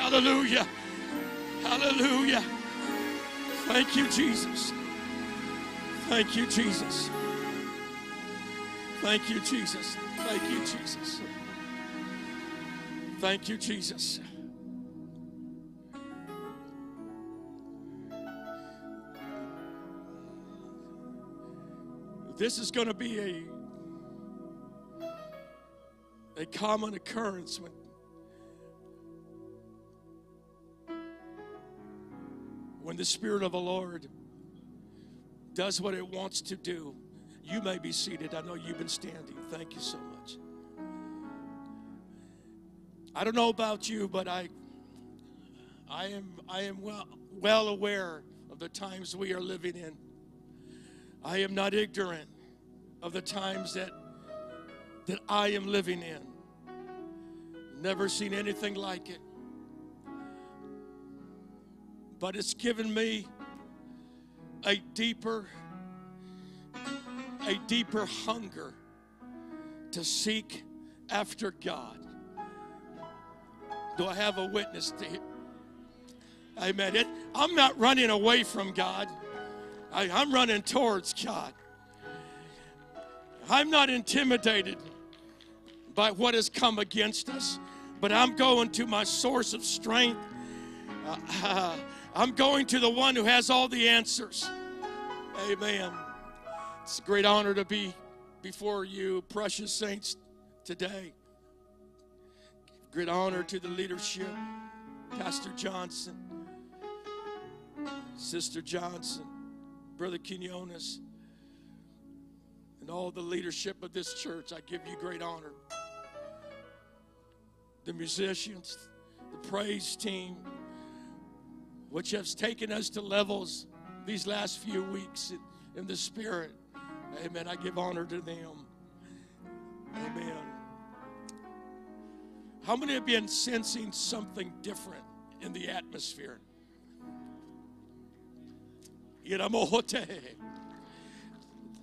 Hallelujah. Hallelujah. Thank you, Jesus. Thank you, Jesus. Thank you, Jesus. Thank you, Jesus. Thank you, Jesus. This is going to be a a common occurrence when when the spirit of the Lord does what it wants to do. You may be seated. I know you've been standing. Thank you so much. I don't know about you, but I I am I am well well aware of the times we are living in. I am not ignorant of the times that that I am living in. Never seen anything like it. But it's given me a deeper a deeper hunger to seek after God. Do I have a witness to it? Amen. It, I'm not running away from God. I, I'm running towards God. I'm not intimidated by what has come against us, but I'm going to my source of strength. Uh, uh, I'm going to the one who has all the answers. Amen. It's a great honor to be before you, precious saints, today. Great honor to the leadership, Pastor Johnson, Sister Johnson, Brother Quinones, and all the leadership of this church. I give you great honor. The musicians, the praise team, which has taken us to levels these last few weeks in, in the spirit. Amen. I give honor to them. Amen. How many have been sensing something different in the atmosphere?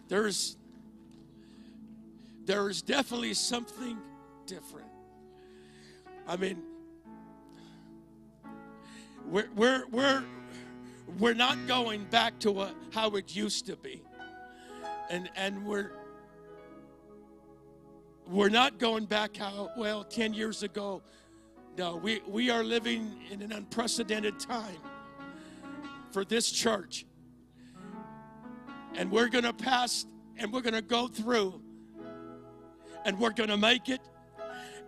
There's there's definitely something different. I mean, we're we're we're we're not going back to how it used to be. And and we're we're not going back how well 10 years ago. No we we are living in an unprecedented time for this church. And we're going to pass and we're going to go through and we're going to make it.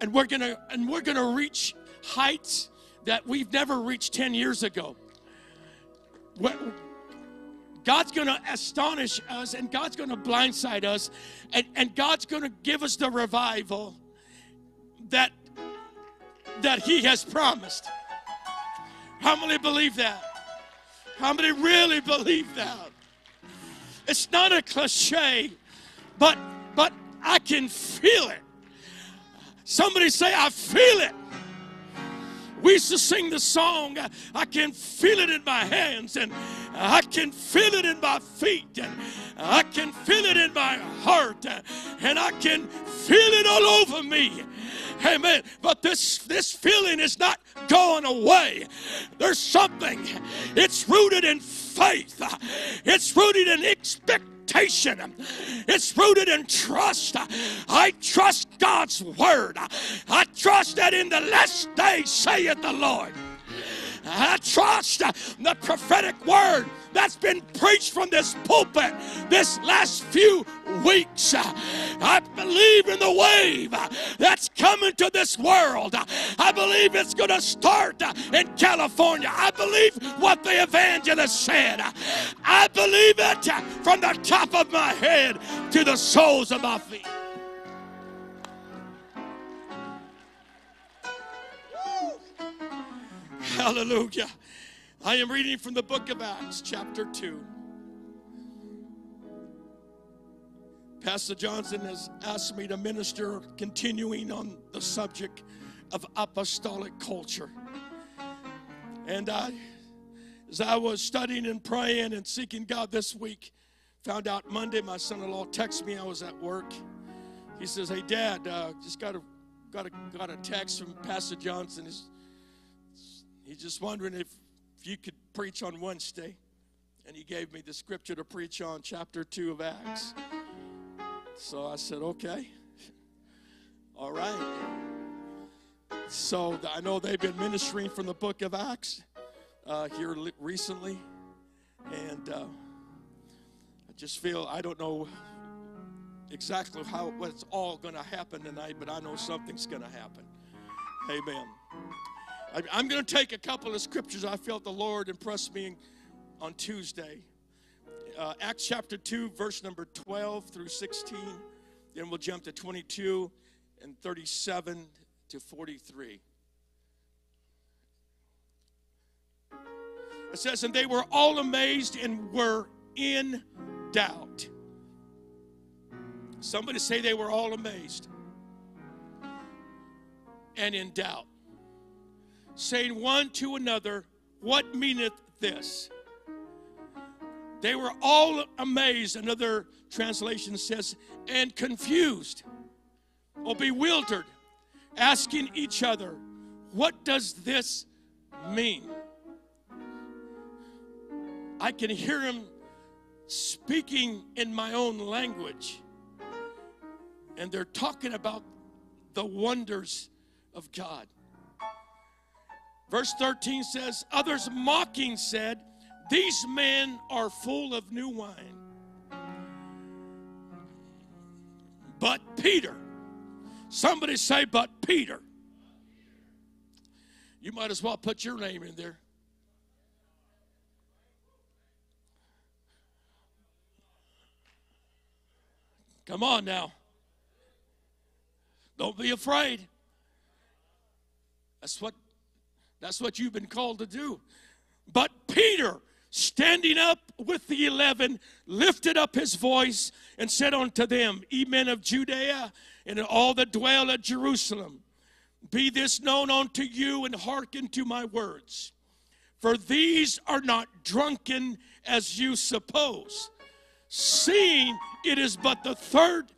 And we're going to and we're going to reach heights that we've never reached 10 years ago God's going to astonish us and God's going to blindside us and, and God's going to give us the revival that that he has promised. How many believe that? How many really believe that? It's not a cliche, but but I can feel it. Somebody say I feel it. We used to sing the song, I can feel it in my hands, and I can feel it in my feet, and I can feel it in my heart, and I can feel it all over me. Amen. But this, this feeling is not going away. There's something, it's rooted in faith, it's rooted in expectation expectation. It's rooted in trust. I trust God's word. I trust that in the last days, saith the Lord. I trust the prophetic word that's been preached from this pulpit this last few weeks. I believe in the wave that's coming to this world. I believe it's going to start in California. I believe what the evangelist said. I believe it from the top of my head to the soles of my feet. Hallelujah. I am reading from the book of Acts, chapter 2. Pastor Johnson has asked me to minister continuing on the subject of apostolic culture. And I, as I was studying and praying and seeking God this week, found out Monday my son-in-law texted me. I was at work. He says, "Hey, Dad, uh, just got a got a got a text from Pastor Johnson. He's he's just wondering if, if you could preach on Wednesday. And he gave me the scripture to preach on, chapter 2 of Acts. So I said, okay. All right. So I know they've been ministering from the book of Acts uh, here recently. And uh, I just feel, I don't know exactly how what's all going to happen tonight, but I know something's going to happen. Amen. I, am going to take a couple of scriptures I felt the Lord impressed me on Tuesday. Uh, Acts chapter 2, verse number 12 through 16. Then we'll jump to 22 and 37 to 43. It says, And they were all amazed and were in doubt. Somebody say they were all amazed and in doubt, saying one to another, What meaneth this? They were all amazed. Another translation says, and confused or bewildered, asking each other, What does this mean? I can hear him speaking in my own language. And they're talking about the wonders of God. Verse 13 says, Others mocking said, These men are full of new wine. But Peter, somebody say, But Peter. You might as well put your name in there. Come on now. Don't be afraid. That's what that's what you've been called to do. But Peter, standing up with the eleven, lifted up his voice and said unto them, Ye men of Judea and all that dwell at Jerusalem, be this known unto you and hearken to my words. For these are not drunken as you suppose seeing it is but the third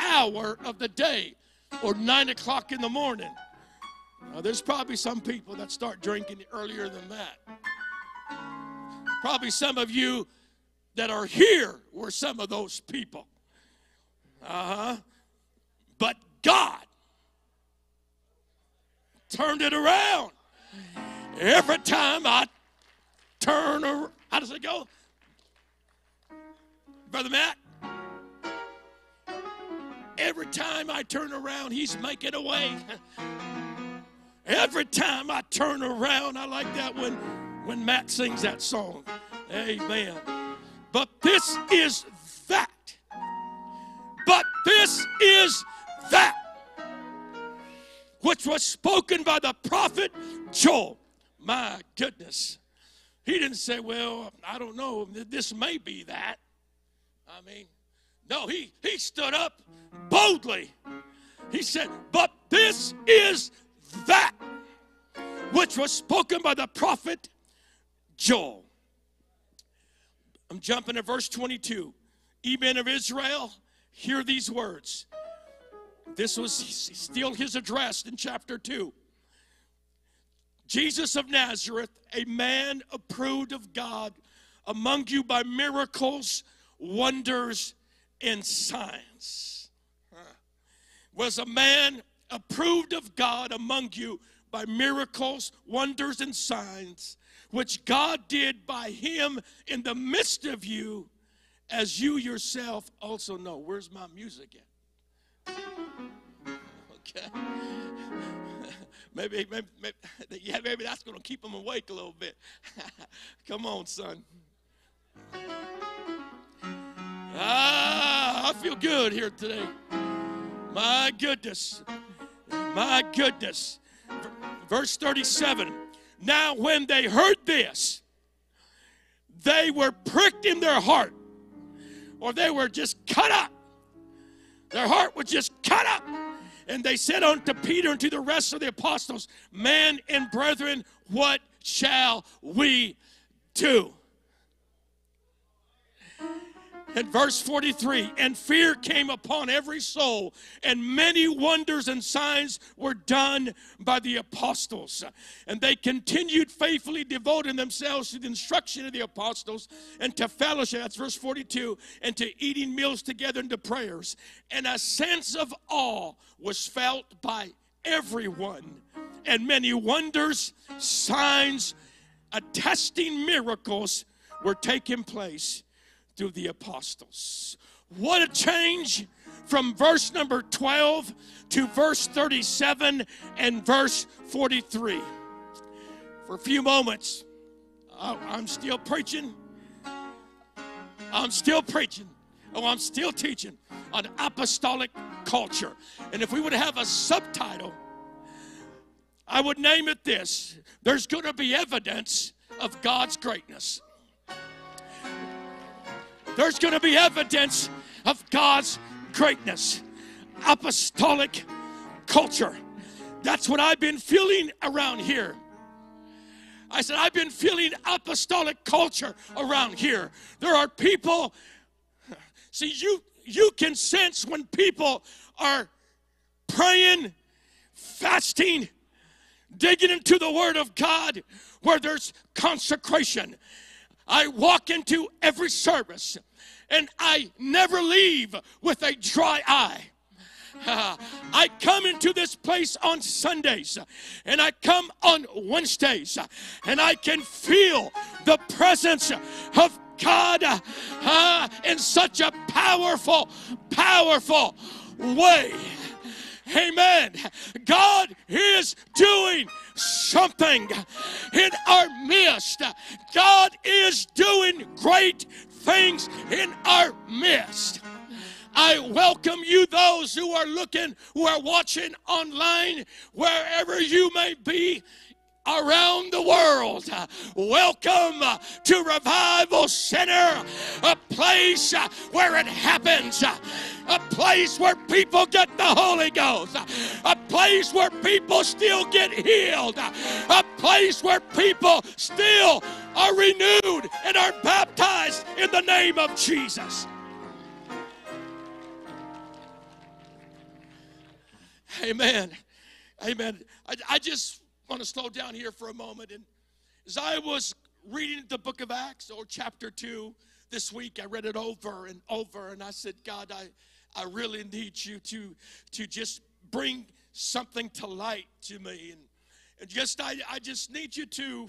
hour of the day or nine o'clock in the morning. Now, there's probably some people that start drinking earlier than that. Probably some of you that are here were some of those people. Uh huh. But God turned it around. Every time I turn around, how does it go? Brother Matt, every time I turn around, he's making a way. Every time I turn around, I like that when, when Matt sings that song. Amen. But this is that. But this is that which was spoken by the prophet Joel. My goodness. He didn't say, Well, I don't know, this may be that. I mean, no, he, he stood up boldly. He said, But this is that which was spoken by the prophet Joel. I'm jumping to verse 22. Ye men of Israel, hear these words. This was still his address in chapter 2. Jesus of Nazareth, a man approved of God among you by miracles wonders and signs. Was a man approved of God among you by miracles, wonders, and signs, which God did by him in the midst of you, as you yourself also know. Where's my music at? Okay. maybe, maybe, maybe, yeah, maybe that's going to keep them awake a little bit. Come on, son. Ah, I feel good here today. My goodness. My goodness. Verse 37. Now, when they heard this, they were pricked in their heart, or they were just cut up. Their heart was just cut up. And they said unto Peter and to the rest of the apostles, Men and brethren, what shall we do? And verse 43 And fear came upon every soul, and many wonders and signs were done by the apostles. And they continued faithfully devoting themselves to the instruction of the apostles and to fellowship. That's verse 42 and to eating meals together and to prayers. And a sense of awe was felt by everyone. And many wonders, signs, attesting miracles were taking place through the apostles. What a change from verse number 12 to verse 37 and verse 43. For a few moments, I'm still preaching. I'm still preaching. Oh, I'm still teaching on apostolic culture. And if we would have a subtitle, I would name it this There's going to be evidence of God's greatness. There's going to be evidence of God's greatness. Apostolic culture. That's what I've been feeling around here. I said, I've been feeling apostolic culture around here. There are people, see, you, you can sense when people are praying, fasting, digging into the Word of God, where there's consecration. I walk into every service and I never leave with a dry eye. I come into this place on Sundays and I come on Wednesdays and I can feel the presence of God uh, in such a powerful, powerful way. Amen. God is doing something in our midst. God is doing great things in our midst. I welcome you, those who are looking, who are watching online, wherever you may be around the world. Welcome to Revival Center, a place where it happens, a place where people get the Holy Ghost, a place where people still get healed, a place where people still are renewed and are baptized in the name of Jesus. Amen. Amen. I, I just want to slow down here for a moment. And as I was reading the book of Acts or chapter 2 this week, I read it over and over, and I said, God, I, I really need you to, to just bring something to light to me. And, and just I, I just need you to,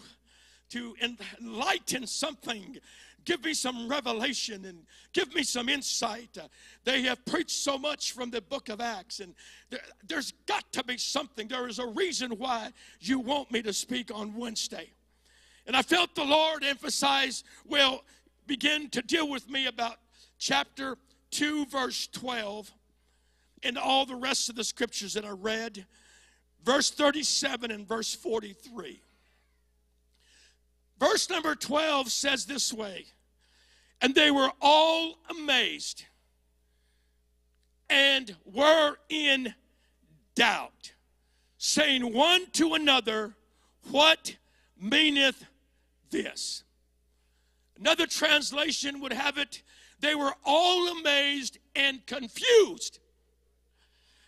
to enlighten something give me some revelation and give me some insight. Uh, they have preached so much from the book of Acts, and there, has got to be something. There is a reason why you want me to speak on Wednesday. And I felt the Lord emphasize, well, begin to deal with me about chapter 2, verse 12, and all the rest of the scriptures that I read, verse 37 and verse 43. Verse number 12 says this way and they were all amazed and were in doubt, saying one to another, What meaneth this? Another translation would have it, they were all amazed and confused,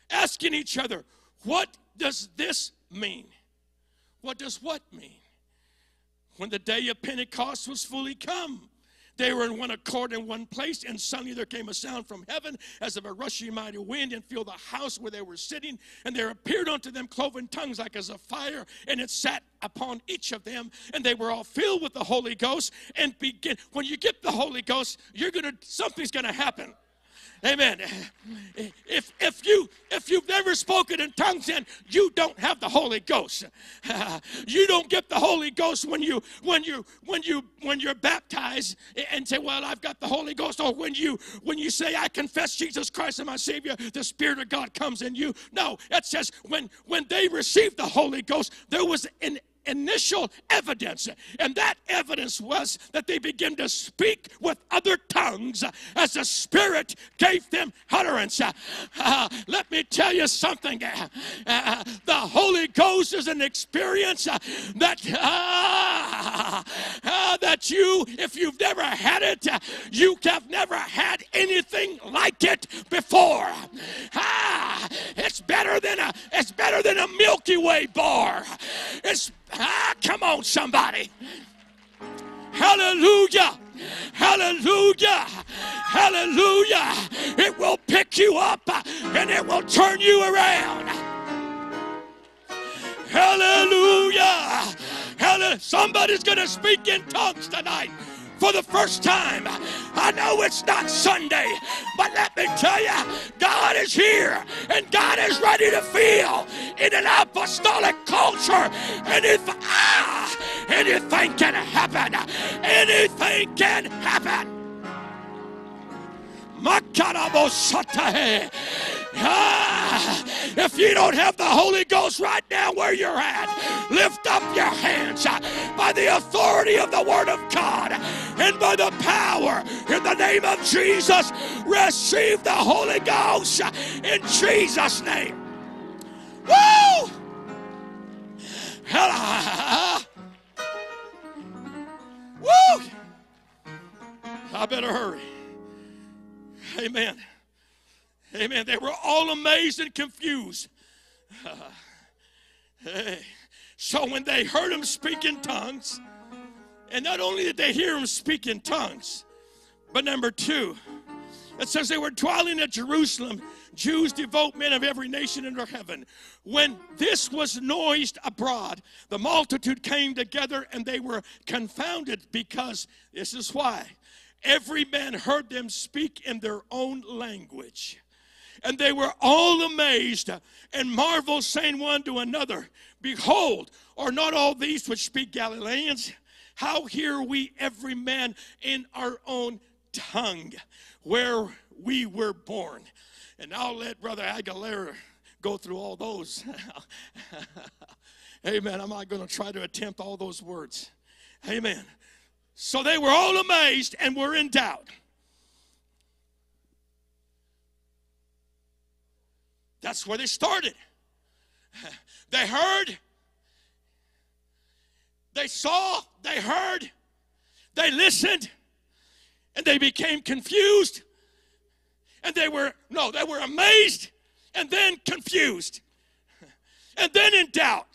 asking each other, What does this mean? What does what mean? When the day of Pentecost was fully come, they were in one accord in one place, and suddenly there came a sound from heaven as of a rushing mighty wind, and filled the house where they were sitting. And there appeared unto them cloven tongues like as of fire, and it sat upon each of them, and they were all filled with the Holy Ghost. And begin when you get the Holy Ghost, you're gonna something's gonna happen. Amen. If if you if you've never spoken in tongues, then you don't have the Holy Ghost. You don't get the Holy Ghost when you when you when you when you're baptized and say, "Well, I've got the Holy Ghost," or when you when you say, "I confess Jesus Christ as my Savior," the Spirit of God comes in you. No, it says when when they received the Holy Ghost, there was an initial evidence. And that evidence was that they began to speak with other tongues as the Spirit gave them utterance. Uh, let me tell you something. Uh, uh, the Holy Ghost is an experience uh, that uh, uh, that you, if you've never had it, you have never had anything like it before. Ah, it's better than a it's better than a Milky Way bar. It's ah, come on, somebody. Hallelujah. Hallelujah. Hallelujah. It will pick you up and it will turn you around. Hallelujah. Hallelujah. Somebody's going to speak in tongues tonight for the first time. I know it's not Sunday, but let me tell you, God is here and God is ready to feel in an apostolic culture. And if ah, anything can happen, anything can happen. Ah, if you don't have the Holy Ghost right now where you're at, lift up your hands uh, by the authority of the Word of God and by the power in the name of Jesus. Receive the Holy Ghost uh, in Jesus' name. Woo! Hello. Uh, Woo! I better hurry. Amen. Amen. They were all amazed and confused. hey. So when they heard him speak in tongues, and not only did they hear him speak in tongues, but number two, it says they were dwelling at Jerusalem, Jews, devout men of every nation under heaven. When this was noised abroad, the multitude came together and they were confounded because this is why every man heard them speak in their own language. And they were all amazed and marveled, saying one to another, Behold, are not all these which speak Galileans? How hear we every man in our own tongue where we were born? And I'll let Brother Aguilera go through all those. Amen. I'm not going to try to attempt all those words. Amen. So they were all amazed and were in doubt. That's where they started. They heard, they saw, they heard, they listened, and they became confused. And they were, no, they were amazed and then confused and then in doubt.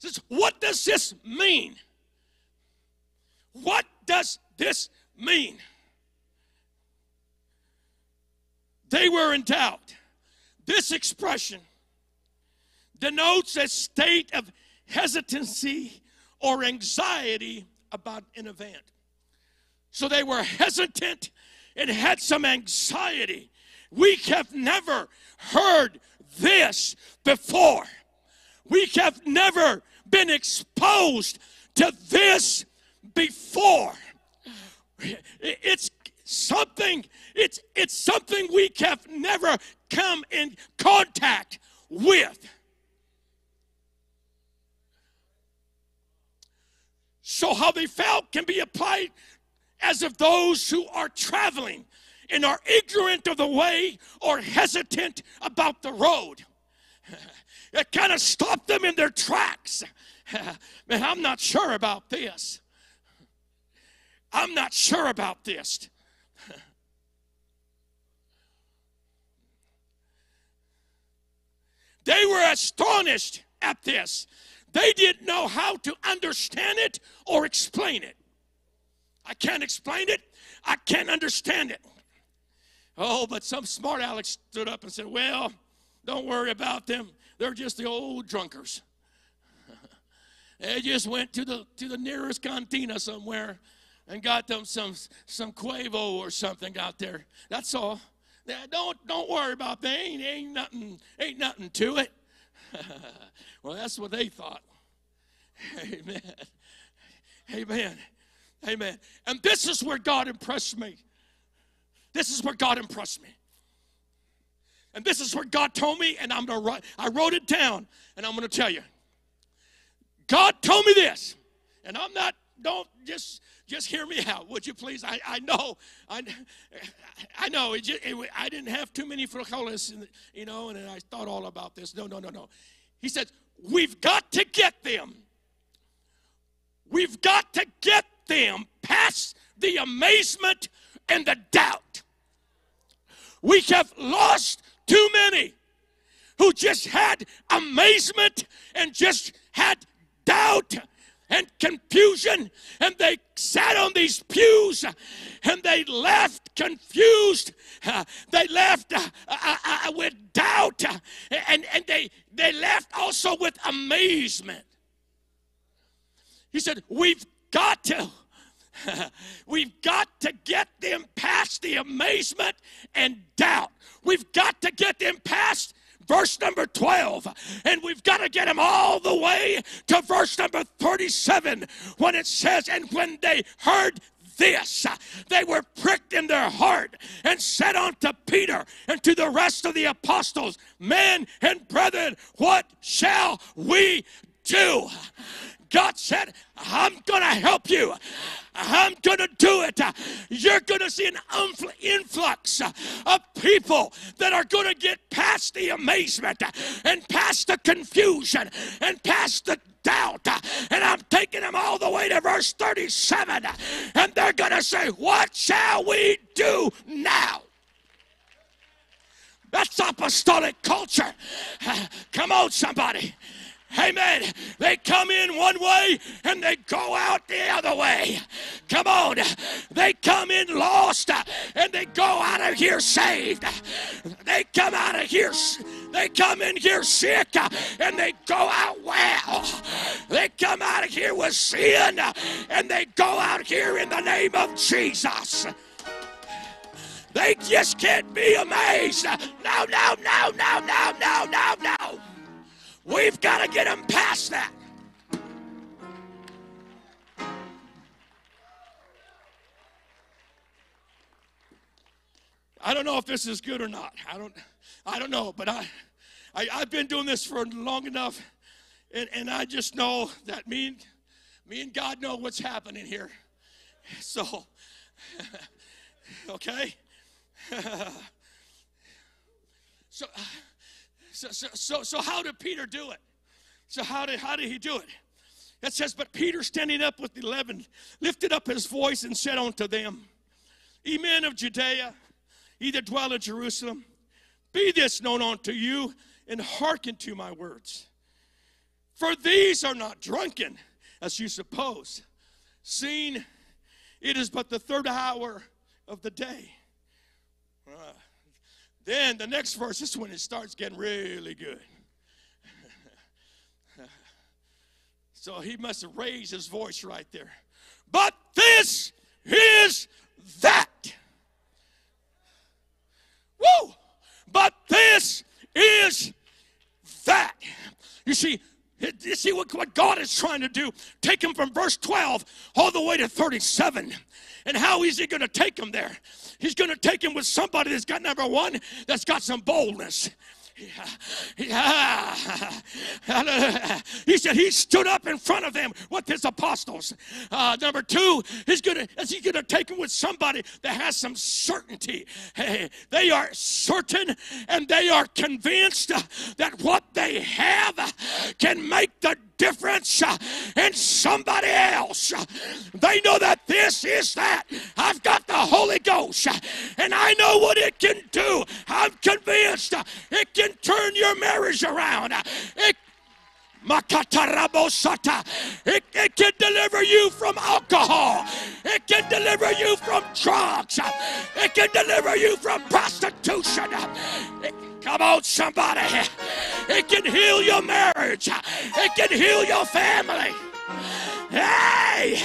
Says, what does this mean? What does this mean? They were in doubt. This expression denotes a state of hesitancy or anxiety about an event. So they were hesitant and had some anxiety. We have never heard this before. We have never been exposed to this before. It's something, it's, it's something we have never come in contact with. So, how they felt can be applied as if those who are traveling and are ignorant of the way or hesitant about the road. It kind of stopped them in their tracks. Man, I'm not sure about this. I'm not sure about this. They were astonished at this. They didn't know how to understand it or explain it. I can't explain it, I can't understand it. Oh, but some smart Alex stood up and said, Well, don't worry about them. They're just the old drunkards. they just went to the to the nearest cantina somewhere and got them some some Cuervo or something out there. That's all. Don't don't worry about that. Ain't, ain't nothing ain't nothing to it. well, that's what they thought. Amen. Amen. Amen. And this is where God impressed me. This is where God impressed me. And this is where God told me, and I'm gonna write, I wrote it down, and I'm gonna tell you. God told me this, and I'm not, don't just just hear me out, would you please? I, I know, I, I know, it just, it, I didn't have too many frijoles, you know, and I thought all about this. No, no, no, no. He said, we've got to get them. We've got to get them past the amazement and the doubt. We have lost too many who just had amazement and just had doubt and confusion, and they sat on these pews and they left confused. Uh, they left uh, uh, uh with doubt, and, and they, they left also with amazement. He said, We've got to. We've got to get them past the amazement and doubt. We've got to get them past verse number 12. And we've got to get them all the way to verse number 37 when it says, And when they heard this. They were pricked in their heart and said unto Peter and to the rest of the apostles, Men and brethren, what shall we do? God said, I'm going to help you. I'm going to do it. You're going to see an influx of people that are going to get past the amazement and past the confusion and past the doubt. And I'm taking them all the way to verse 37. And they're going to say, What shall we do now? That's apostolic culture. Come on, somebody. Amen. They come in one way and they go out the other way. Come on. They come in lost and they go out of here saved. They come out of here, they come in here sick and they go out well. They come out of here with sin and they go out here in the name of Jesus. They just can't be amazed. No, no, no, no, no, no, no, no. We've got to get them past that. I don't know if this is good or not. I don't, I don't know, but I, I, have been doing this for long enough, and, and I just know that me and, me and God know what's happening here. So, okay? so, so, so, so, so how did Peter do it? So how did, how did he do it? It says, But Peter, standing up with the eleven, lifted up his voice and said unto them, Ye men of Judea, ye that dwell in Jerusalem, be this known unto you, and hearken to my words. For these are not drunken, as you suppose, seeing it is but the third hour of the day. Then the next verse is when it starts getting really good. so he must have raised his voice right there. But this is that. Woo! But this is that. You see, you see what, what God is trying to do? Take him from verse 12 all the way to 37. And how is he going to take him there? He's going to take him with somebody that's got number one, that's got some boldness. Yeah. He said he stood up in front of them with his apostles. Uh, number two, he's gonna is he gonna take them with somebody that has some certainty. Hey, they are certain and they are convinced that what they have can make the difference uh, in somebody else. Uh, they know that this is that. I've got the Holy Ghost uh, and I know what it can do. I'm convinced it can turn your marriage around. It it, it can deliver you from alcohol. It can deliver you from drugs. It can deliver you from prostitution. It, Come on, somebody. It can heal your marriage. It can heal your family. Hey!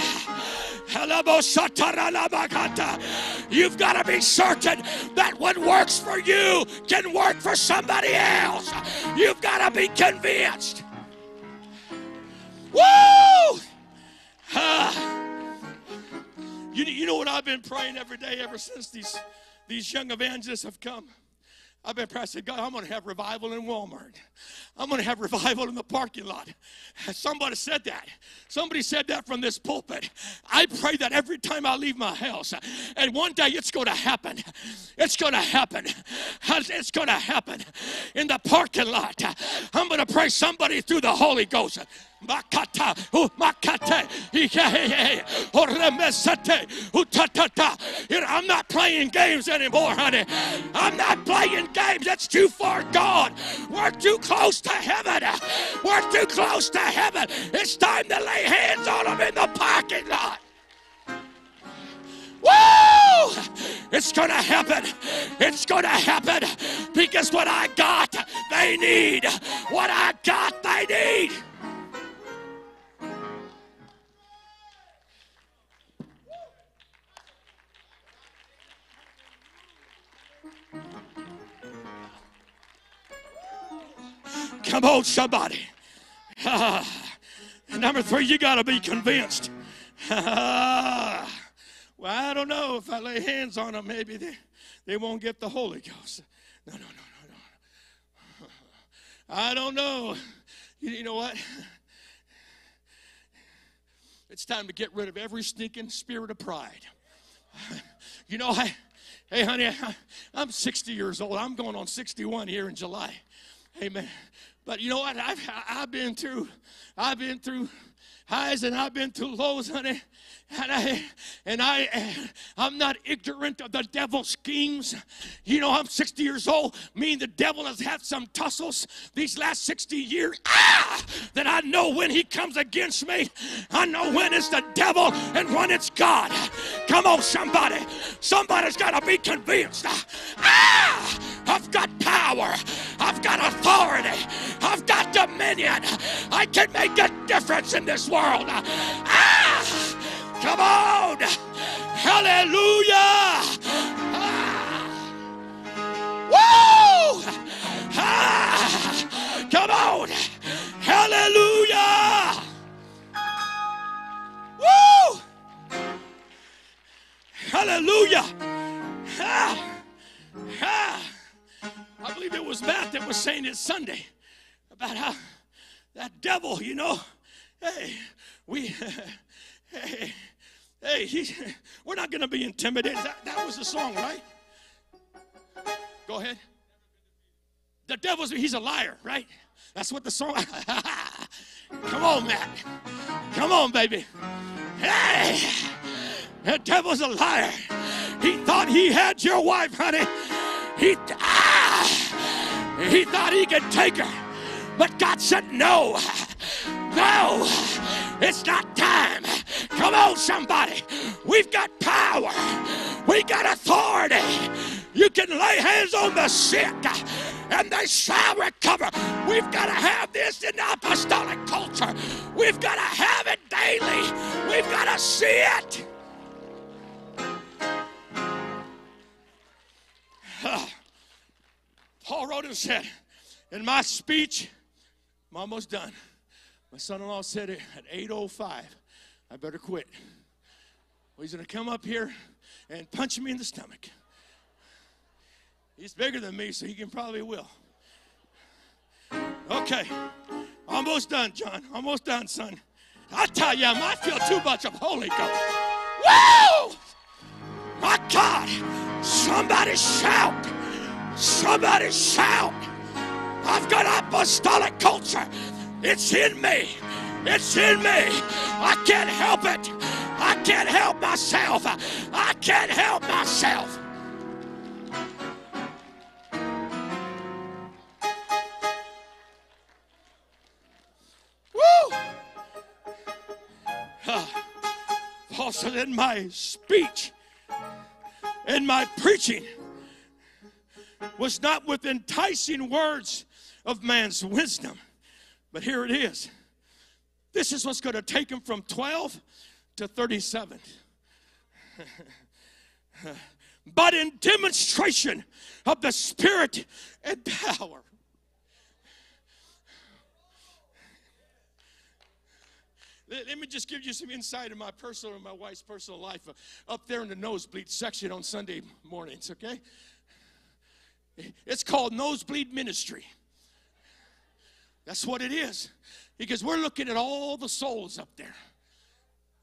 You've got to be certain that what works for you can work for somebody else. You've got to be convinced. Woo! Uh, you, you know what I've been praying every day ever since these, these young evangelists have come? I've been praying, God, I'm going to have revival in Walmart. I'm going to have revival in the parking lot. Somebody said that. Somebody said that from this pulpit. I pray that every time I leave my house, and one day it's going to happen. It's going to happen. It's going to happen in the parking lot. I'm going to pray somebody through the Holy Ghost. Makata, makate, I'm not playing games anymore, honey. I'm not playing games. That's too far gone. We're too close to heaven. We're too close to heaven. It's time to lay hands on them in the parking lot. Woo! It's gonna happen. It's gonna happen because what I got, they need. What I got, they need. Come on, somebody. Ah, number three, you got to be convinced. Ah, well, I don't know if I lay hands on them, maybe they, they won't get the Holy Ghost. No, no, no, no, no. I don't know. You, you know what? It's time to get rid of every sneaking spirit of pride. You know, I, hey, honey, I, I'm 60 years old. I'm going on 61 here in July. Amen. But you know what? I've, I've been through, I've been through highs and I've been through lows, honey. And I and I I'm not ignorant of the devil's schemes. You know, I'm 60 years old. Me and the devil has had some tussles these last 60 years. Ah! That I know when he comes against me. I know when it's the devil and when it's God. Come on, somebody. Somebody's got to be convinced. Ah! I've got power. I've got authority. I've got dominion. I can make a difference in this world. Ah! Come on. Hallelujah. Ah. Woo! Ah. Come on. Hallelujah. Woo! Hallelujah. Ah. Ah. I believe it was Matt that was saying it Sunday about how that devil, you know, hey, we, hey, Hey, he, we're not going to be intimidated. That, that was the song, right? Go ahead. The devil's, he's a liar, right? That's what the song. Come on, Matt. Come on, baby. Hey, the devil's a liar. He thought he had your wife, honey. He, ah, he thought he could take her. But God said, no, no, it's not time. Come on, somebody. We've got power, we got authority. You can lay hands on the sick and they shall recover. We've got to have this in the apostolic culture. We've got to have it daily. We've got to see it. Paul wrote and said, In my speech, I'm almost done. My son-in-law said it at 8.05. I better quit. Well, he's going to come up here and punch me in the stomach. He's bigger than me, so he can probably will. Okay. Almost done, John. Almost done, son. I tell you, I feel too much of Holy Ghost. Woo! My God! Somebody shout! Somebody shout! I've got apostolic culture. It's in me. It's in me. I can't help it. I can't help myself. I can't help myself. Woo! Uh, said, in my speech, in my preaching, was not with enticing words of man's wisdom. But here it is. This is what's going to take him from 12 to 37. but in demonstration of the Spirit and power. Let me just give you some insight in my personal and my wife's personal life uh, up there in the nosebleed section on Sunday mornings, okay? It's called nosebleed ministry. That's what it is. Because we're looking at all the souls up there.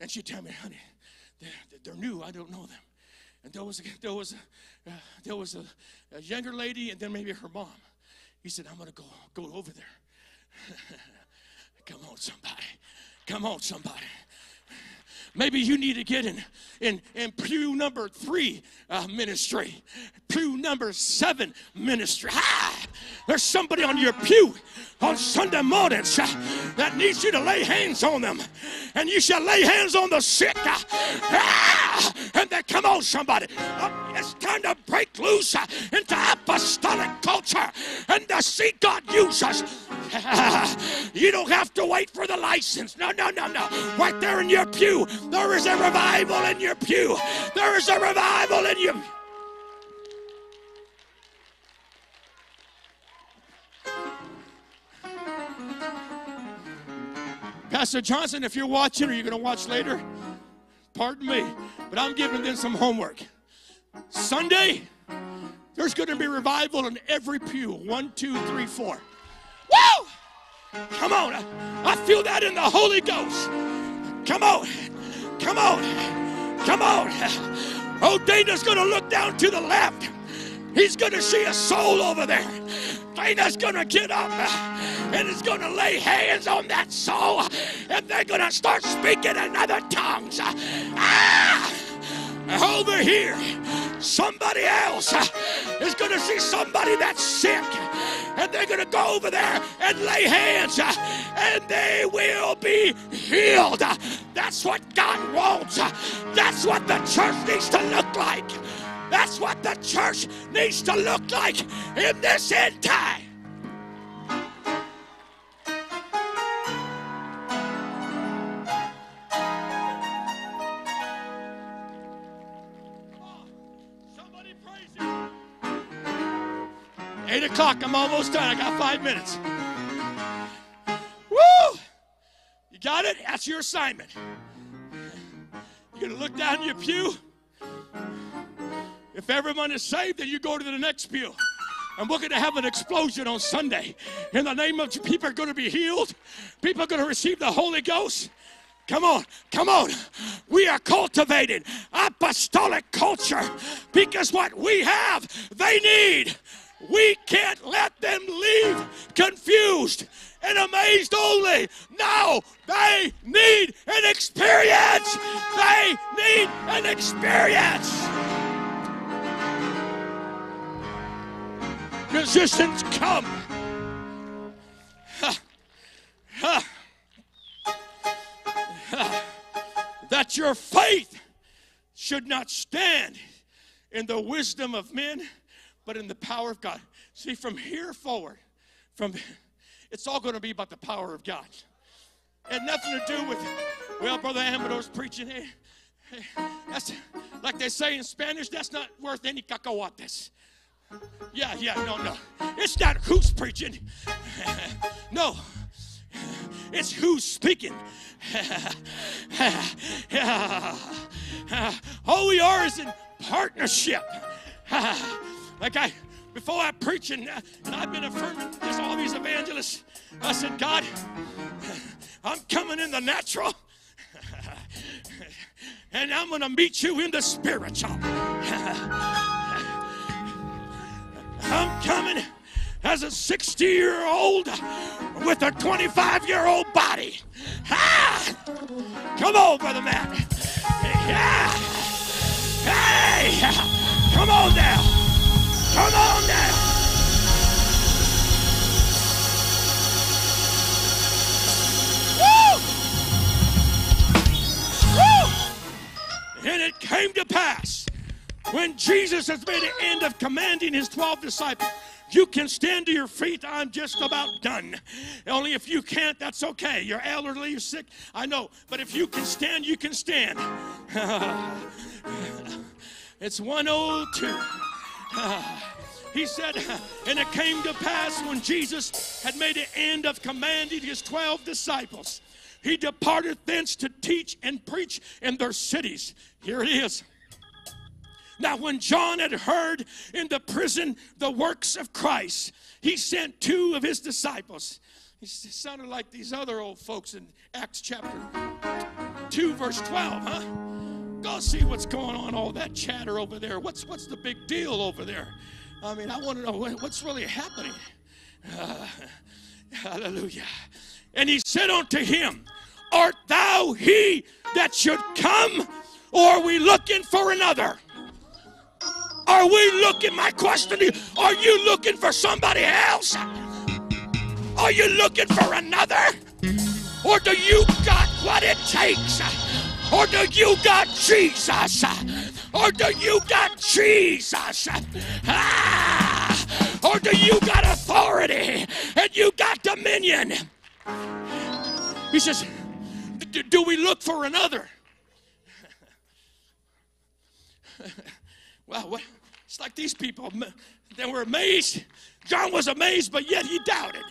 And she tell me, honey, they're, they're new. I don't know them. And there was a, there was a, uh, there was a, a younger lady, and then maybe her mom. He said, I'm gonna go go over there. Come on, somebody. Come on, somebody. Maybe you need to get in, in, in pew number three uh, ministry, pew number seven ministry. Ah, there's somebody on your pew on Sunday mornings uh, that needs you to lay hands on them. And you shall lay hands on the sick. Ah, and then, come on, somebody. Uh, it's time to break loose uh, into apostolic culture and to see God use us. you don't have to wait for the license. No, no, no, no. Right there in your pew, there is a revival in your pew. There is a revival in your Pastor Johnson, if you're watching or you're going to watch later, pardon me, but I'm giving them some homework. Sunday, there's going to be revival in every pew. One, two, three, four. Woo! Come on. I feel that in the Holy Ghost. Come on. Come on. Come on. Oh, Dana's going to look down to the left. He's going to see a soul over there. Dana's going to get up and is going to lay hands on that soul and they're going to start speaking in other tongues. Ah! Over here, somebody else is going to see somebody that's sick and they're going to go over there and lay hands and they will be healed. That's what God wants. That's what the church needs to look like. That's what the church needs to look like in this end time. O'clock. I'm almost done. I got five minutes. Woo! You got it? That's your assignment. You're going to look down your pew. If everyone is saved, then you go to the next pew. And we're going to have an explosion on Sunday. In the name of people are going to be healed. People are going to receive the Holy Ghost. Come on, come on. We are cultivating apostolic culture because what we have, they need. We can't let them leave confused and amazed only. No, they need an experience. They need an experience. Musicians, come. Ha, ha, ha. That your faith should not stand in the wisdom of men but in the power of God. See, from here forward, from it's all going to be about the power of God. It had nothing to do with, well, Brother Amador's preaching. Hey, hey, that's like they say in Spanish, that's not worth any cacahuates. Yeah, yeah, no, no. It's not who's preaching. no. It's who's speaking. All we are is in partnership. Like I, before I preach, and, and I've been affirming this, all these evangelists, I said, God, I'm coming in the natural, and I'm going to meet you in the spiritual. I'm coming as a 60 year old with a 25 year old body. Ah! Come on, Brother Matt. Yeah. Hey! Come on now. Come on now. Woo! Woo! And it came to pass when Jesus has made an end of commanding his 12 disciples. You can stand to your feet. I'm just about done. Only if you can't, that's okay. You're elderly, you're sick. I know. But if you can stand, you can stand. it's 102. he said, and it came to pass when Jesus had made an end of commanding his 12 disciples, he departed thence to teach and preach in their cities. Here it is. Now, when John had heard in the prison the works of Christ, he sent two of his disciples. He sounded like these other old folks in Acts chapter 2, verse 12, huh? Go see what's going on, all that chatter over there. What's, what's the big deal over there? I mean, I want to know what's really happening. Uh, hallelujah. And he said unto him, Art thou he that should come, or are we looking for another? Are we looking, my question to you, are you looking for somebody else? Are you looking for another? Or do you got what it takes? Or do you got Jesus? Or do you got Jesus? Ah! Or do you got authority and you got dominion? He says, Do we look for another? well, what? It's like these people. They were amazed. John was amazed, but yet he doubted.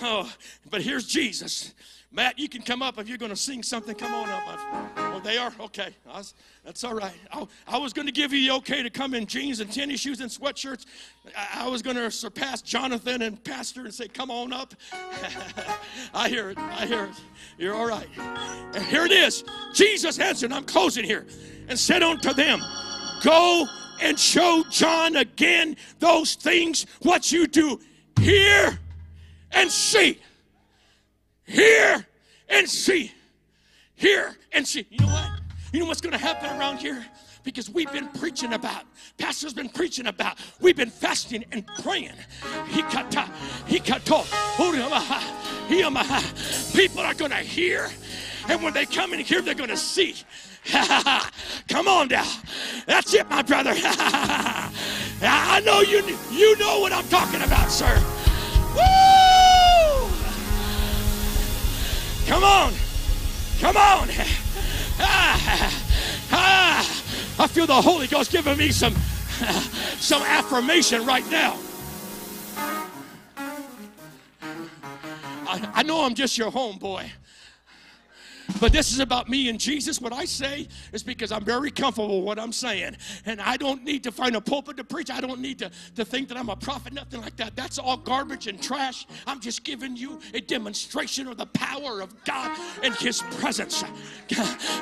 no, but here's Jesus. Matt, you can come up if you're going to sing something. Come on up. Oh, they are? Okay. Was, that's all right. I, I was going to give you the okay to come in jeans and tennis shoes and sweatshirts. I, I was going to surpass Jonathan and Pastor and say, come on up. I hear it. I hear it. You're all right. And here it is. Jesus answered, I'm closing here, and said unto them, Go and show John again those things what you do hear and see. Hear and see. Hear and see. You know what? You know what's going to happen around here? Because we've been preaching about, pastor's been preaching about, we've been fasting and praying. Hikata, hikato, People are going to hear, and when they come in here, they're going to see. Come on now. That's it, my brother. I know you you know what I'm talking about, sir. Woo! Come on. Come on. Ah, ah, I feel the Holy Ghost giving me some some affirmation right now. I, I know I'm just your homeboy. But this is about me and Jesus. What I say is because I'm very comfortable with what I'm saying. And I don't need to find a pulpit to preach. I don't need to, to think that I'm a prophet, nothing like that. That's all garbage and trash. I'm just giving you a demonstration of the power of God and His presence.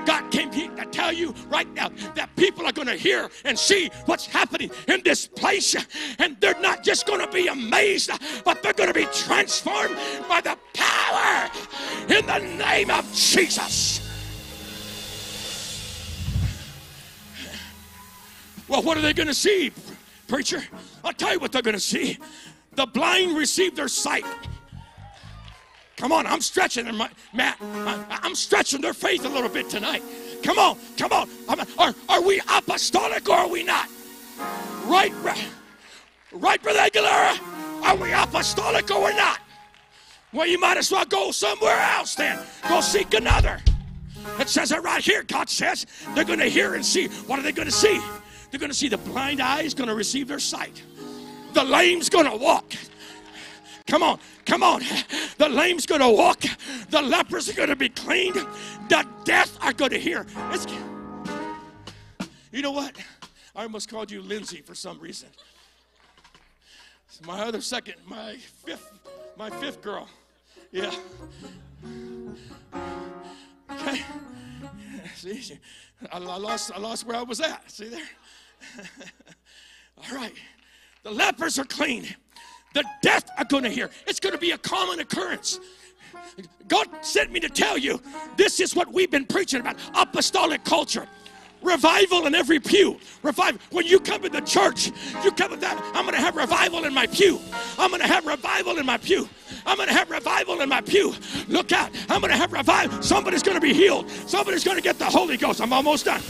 God came here to tell you right now that people are going to hear and see what's happening in this place. And they're not just going to be amazed, but they're going to be transformed by the power in the name of Jesus. Jesus. Well, what are they going to see, preacher? I'll tell you what they're going to see. The blind receive their sight. Come on, I'm stretching them, Matt. I'm stretching their faith a little bit tonight. Come on, come on. Are, are we apostolic or are we not? Right, right, Brother Aguilera? Are we apostolic or we're not? Well, you might as well go somewhere else then. Go seek another. It says it right here. God says they're going to hear and see. What are they going to see? They're going to see the blind eyes going to receive their sight. The lame's going to walk. Come on, come on. The lame's going to walk. The lepers are going to be cleaned. The deaf are going to hear. It's, you know what? I almost called you Lindsay for some reason. It's my other second, my fifth, my fifth girl. Yeah. Okay. See, I lost, I lost where I was at. See there? All right. The lepers are clean. The deaf are going to hear. It's going to be a common occurrence. God sent me to tell you this is what we've been preaching about apostolic culture. Revival in every pew. Revival. When you come to the church, you come with that. I'm going to have revival in my pew. I'm going to have revival in my pew. I'm going to have revival in my pew. Look out. I'm going to have revival. Somebody's going to be healed. Somebody's going to get the Holy Ghost. I'm almost done.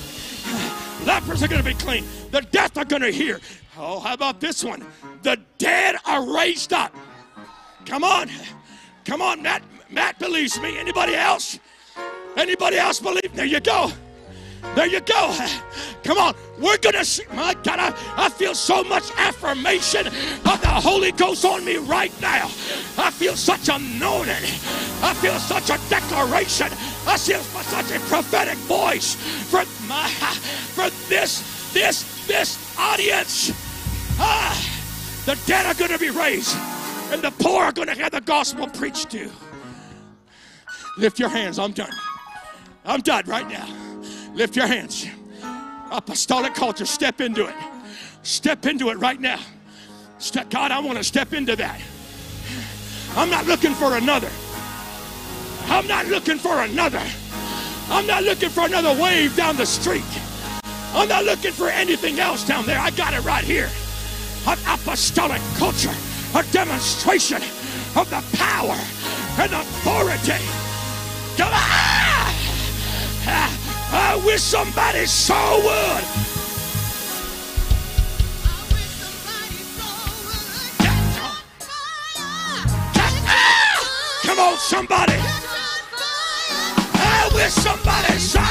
Lepers are going to be clean. The deaf are going to hear. Oh, how about this one? The dead are raised up. Come on. Come on, Matt. Matt believes me. Anybody else? Anybody else believe? There you go. There you go. Come on. We're going to see. My God, I, I feel so much affirmation of the Holy Ghost on me right now. I feel such a anointing. I feel such a declaration I feel such a prophetic voice for my for this this this audience. Ah, the dead are going to be raised, and the poor are going to have the gospel preached to. Lift your hands. I'm done. I'm done right now. Lift your hands. Apostolic culture, step into it. Step into it right now. Step, God, I want to step into that. I'm not looking for another. I'm not looking for another. I'm not looking for another wave down the street. I'm not looking for anything else down there. I got it right here. An apostolic culture, a demonstration of the power and authority. Come on! Ah! I wish somebody saw would. Come on, somebody. I wish somebody saw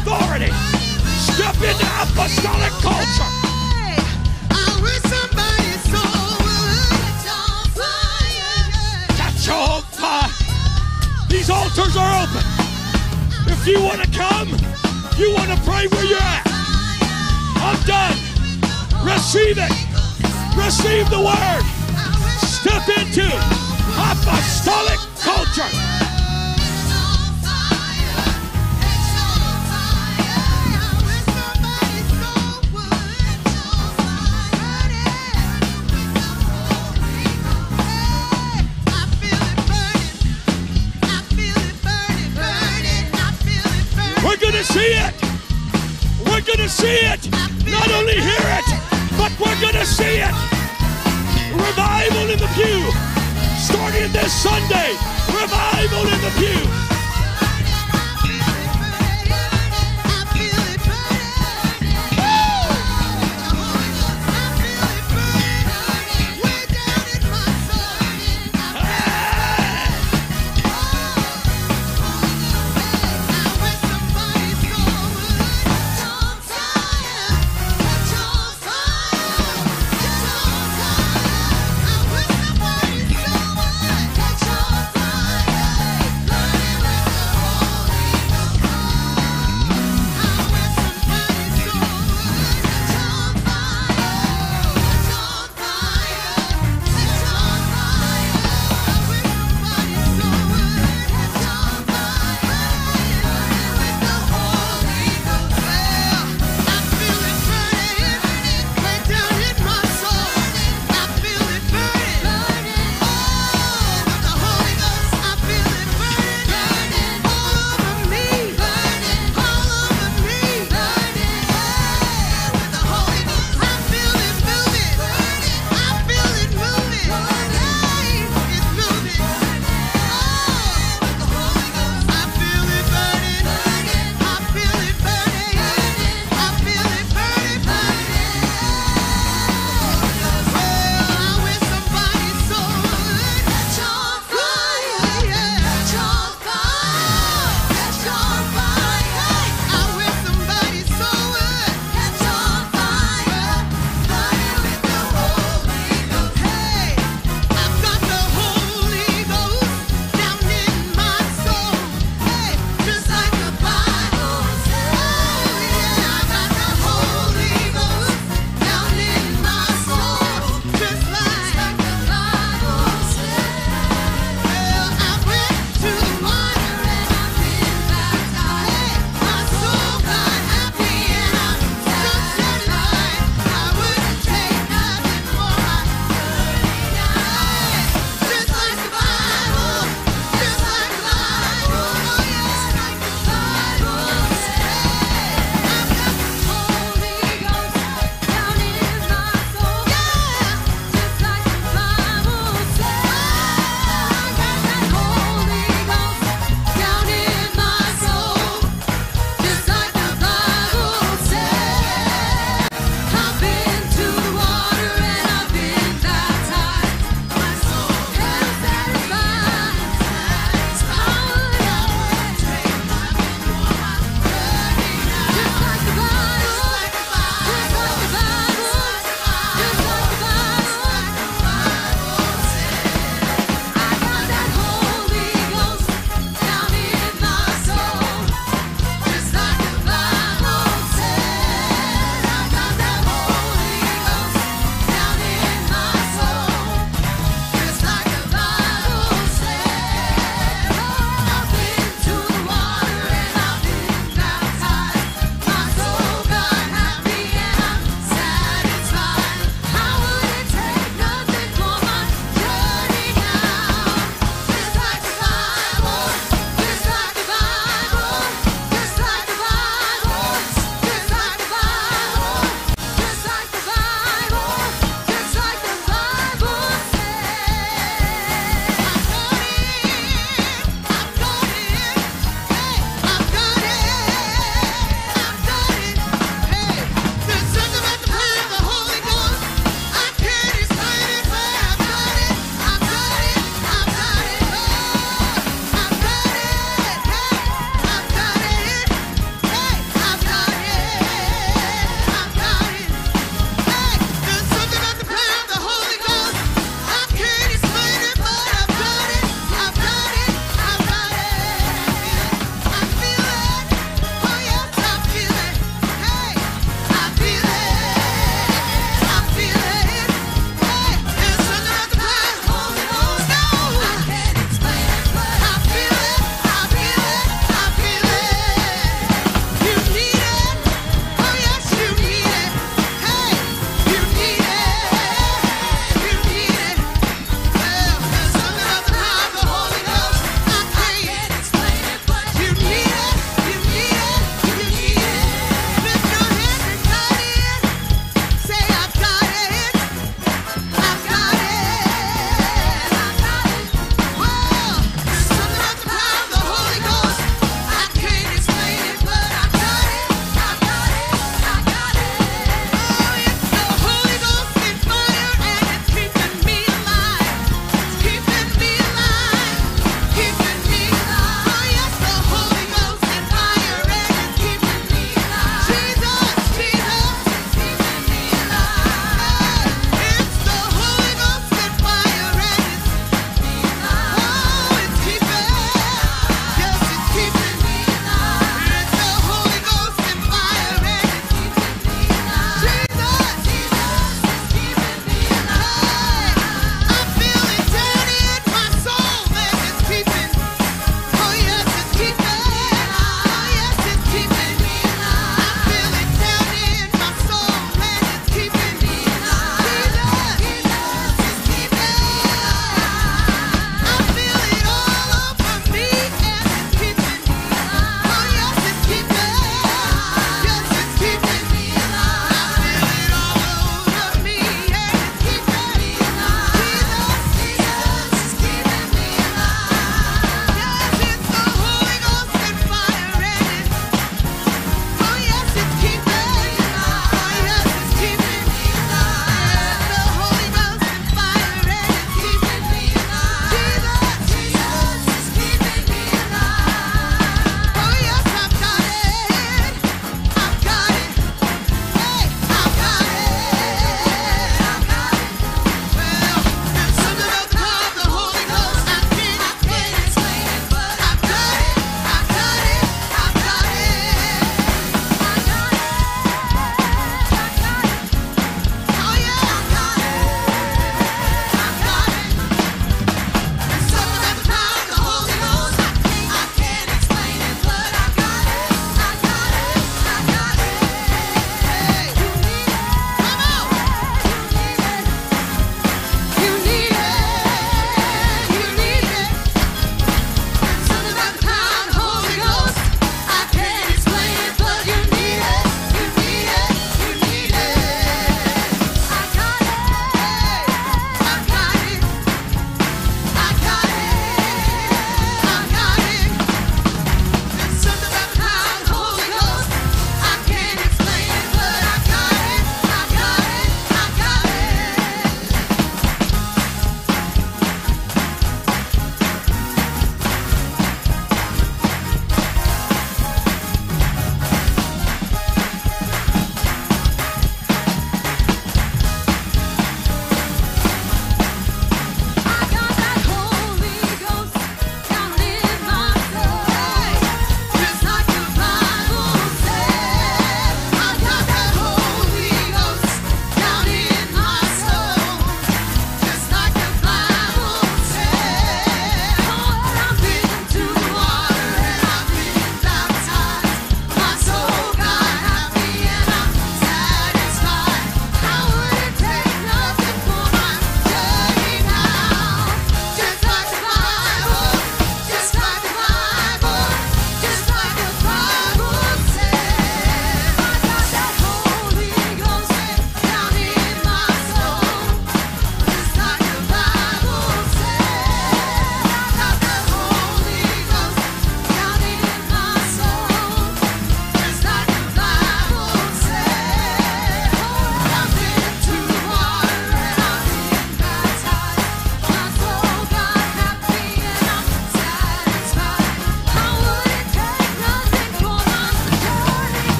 authority. Step into apostolic culture. Catch on fire. These altars are open. If you want to come, you want to pray where you're at. I'm done. Receive it. Receive the word. Step into apostolic culture. To see it. Revival in the pew. Starting this Sunday. Revival in the pew.